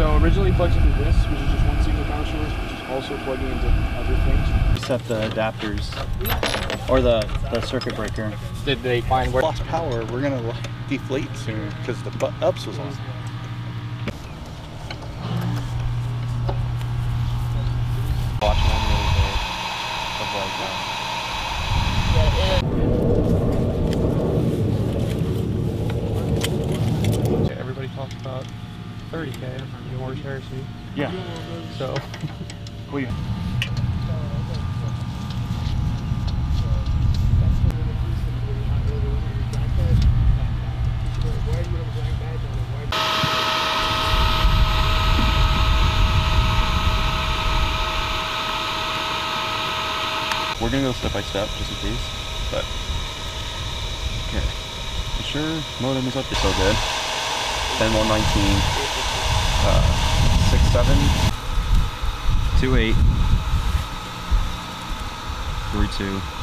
originally plugged into this, which is just one single power source, which is also plugging into other things. Set the adapters or the, the circuit breaker. Did they find where? lost power, we're gonna deflate soon because the bu- ups was on. Watching one the other day of like. So everybody talks about 30k in Horus Heresy. Yeah. So We, we're gonna go step by step just in case, but okay. You sure modem is up to so good. 10 119 uh 67 28 32